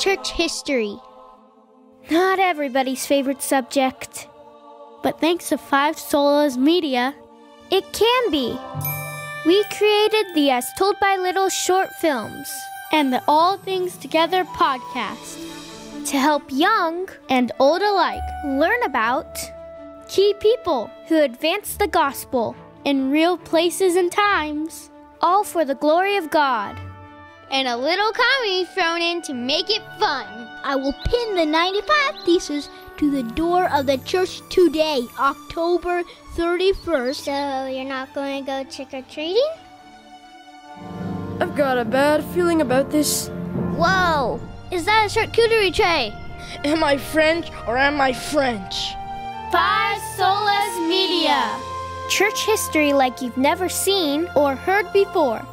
church history. Not everybody's favorite subject. But thanks to Five Solas Media, it can be. We created the As Told by Littles short films and the All Things Together podcast to help young and old alike learn about key people who advance the gospel in real places and times, all for the glory of God. And a little comedy thrown in to make it fun. I will pin the 95 theses to the door of the church today, October 31st. So you're not going to go trick or treating? I've got a bad feeling about this. Whoa! Is that a charcuterie tray? Am I French or am I French? Five Solas Media. Church history like you've never seen or heard before.